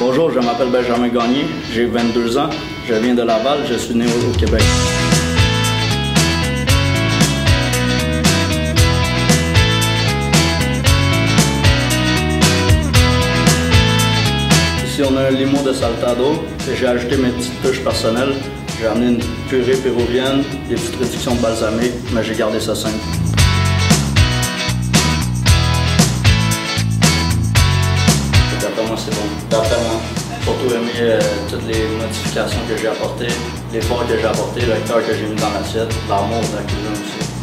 Bonjour, je m'appelle Benjamin Gagné, j'ai 22 ans, je viens de Laval, je suis né au, Québec. Ici, on a un limo de saltado. J'ai ajouté mes petites touches personnelles. J'ai amené une purée péruvienne, des petites réductions balsamé, mais j'ai gardé ça simple. Moi, c'est bon. D'après moi, surtout aimé euh, toutes les modifications que j'ai apportées, l'effort que j'ai apporté, le cœur que j'ai mis dans l'assiette, l'amour de la cuisine aussi.